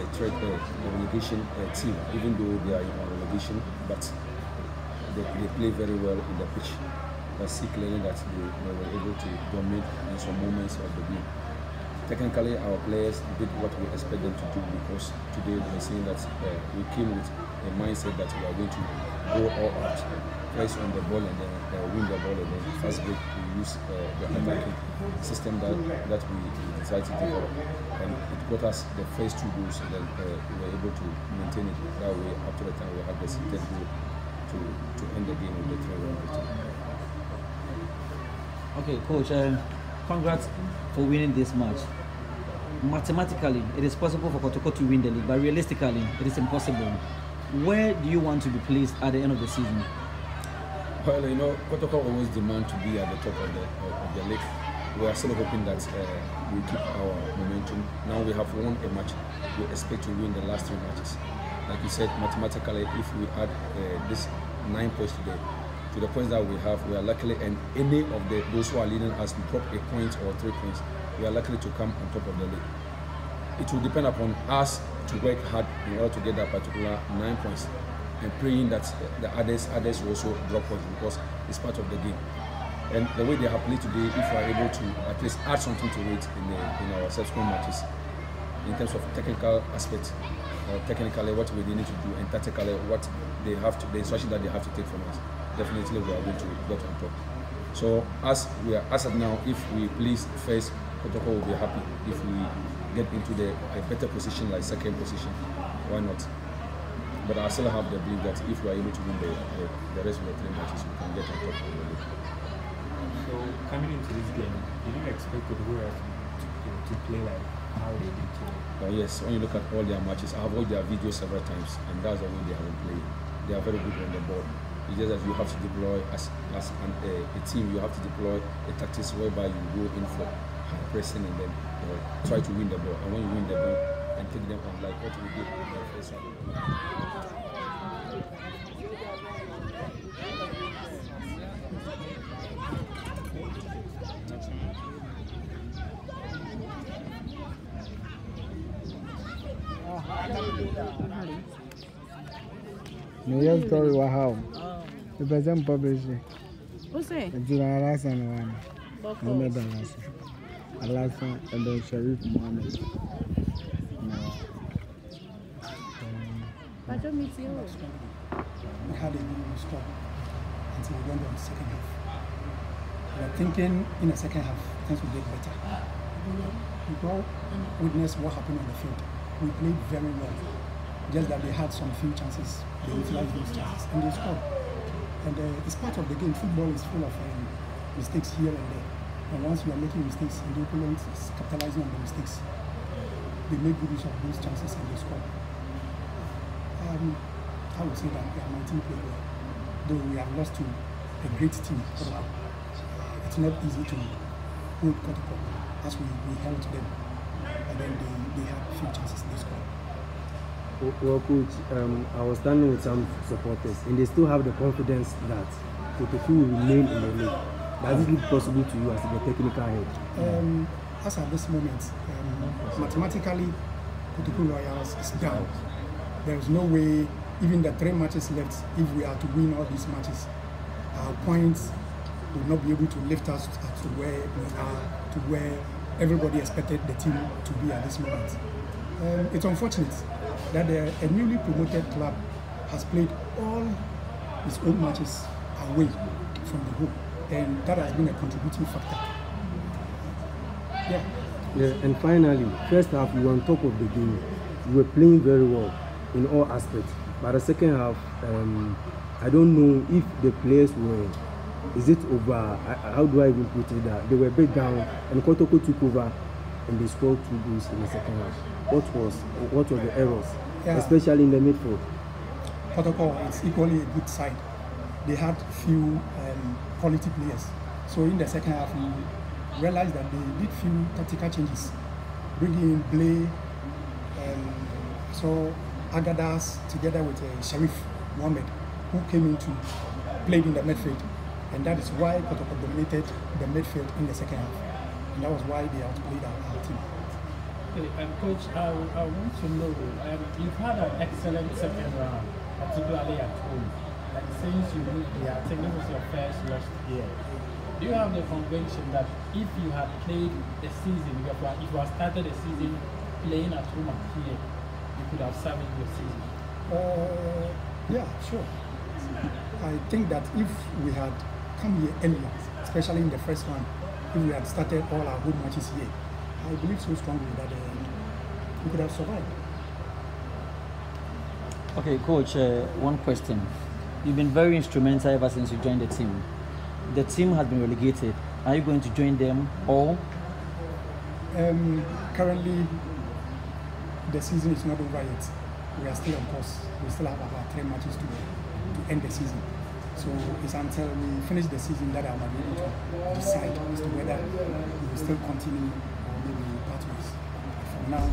a threat, uh, relegation uh, team, even though they are in relegation, but they, they play very well in the pitch. I see clearly that they, they were able to dominate in some moments of the game. Technically, our players did what we expect them to do because today they were saying that uh, we came with a mindset that we are going to go all out, press on the ball and then uh, win the ball and then fast break. We use uh, the attacking system that, that we, decided to develop. And it got us the first two goals and then uh, we were able to maintain it that way up to the time we had the third goal to, to end the game with the 3 1 victory. Okay, coach. Um, congrats for winning this match. Mathematically, it is possible for Kotoko to win the league, but realistically, it is impossible. Where do you want to be placed at the end of the season? Well, you know, Kotoko always demand to be at the top of the of the league. We are still hoping that uh, we keep our momentum. Now we have won a match. We expect to win the last three matches. Like you said, mathematically, if we add uh, this nine points today to the points that we have, we are likely, and any of the those who are leading us to drop a point or three points, we are likely to come on top of the league. It will depend upon us to work hard in order to get that particular nine points and praying that the others others will also drop points because it's part of the game. And the way they have played today, if we are able to at least add something to it in, the, in our subsequent matches, in terms of technical aspect, or uh, technically what we need to do, and tactically what they have to, the instruction that they have to take from us, definitely we are going to get on top. So as we are as of now, if we please first, Kotoko will be happy if we get into the a better position like second position. Why not? But I still have the belief that if we are able to win the, the, the rest of the three matches, we can get on top of the league. So coming into this game, did you expect the Warriors to, to, to play like how they did today? But yes, when you look at all their matches, I have watched their videos several times, and that's the way they haven't played. They are very good on the ball. It's just that you have to deploy as as an, uh, a team. You have to deploy a tactics whereby you go in for high pressing and then uh, try to win the ball. And when you win the ball and take them on, like what we did in the first half. Ha o mepɛ sɛ mpɔ bɛhyɛ Você? nti na alasa no wa no Boko. mohamed alasa alasa ɛdɛ sharif mohamed na Mas eu me tio. we had a minimum score until we went on the second half. We were thinking in the second half things would get better. We all witnessed what happened on the field. We played very well. Just that they had some few chances, they utilized those chances and they scored. And uh, it's part of the game. Football is full of um, mistakes here and there. And once you are making mistakes the opponent is capitalizing on the mistakes, they make good use of those chances and they score. Um, I would say that yeah, my team played well. Though we have lost to a great team, Kotoko. It's not easy to hold Kotoko as we, we held them. And then they, they had few chances they scored. Well, coach, um, I was standing with some supporters, and they still have the confidence that Kotoku will remain in the league. Does it look possible to you as the technical head? Um, as at this moment, um, mathematically, Kotoku Royals is down. There is no way, even the three matches left, if we are to win all these matches, our points will not be able to lift us to where we are, to where everybody expected the team to be at this moment. Um, it's unfortunate that the, a newly promoted club has played all its own matches away from the home, and that has been a contributing factor. Yeah. Yeah, and finally, first half we were on top of the game. We were playing very well in all aspects. But the second half, um, I don't know if the players were. Is it over? I, how do I even put it? That they were a bit down, and Kotoko took over, and they scored two goals in the second half. What was what were the errors, Yeah. especially in the midfield? Kotoko is equally a good side. They had few um, quality players. So in the second half, we realized that they did few tactical changes, bringing in Blay, um, so Agadas together with uh, Sharif Mohamed, who came into played in the midfield, and that is why Kotoko dominated the midfield in the second half, and that was why they outplayed our, our team. Okay, um, Coach, I, I want to know, um, you've had an excellent second round, particularly at home. Like since you moved here, I think this was your first loss here. Do you have the conviction that if you had played the season, if you had, if you had started the season playing at home and here, you could have saved your season? Uh, yeah, sure. I think that if we had come here earlier, especially in the first one, if we had started all our home matches here, I believe so strongly that uh, we could have survived. Okay, coach, uh, one question. You've been very instrumental ever since you joined the team. The team has been relegated. Are you going to join them or Um, currently, the season is not over yet. We are still on course. We still have about three matches to, to end the season. So it's until we finish the season that I'm able to decide as to whether we will still continue or maybe part ways. For now,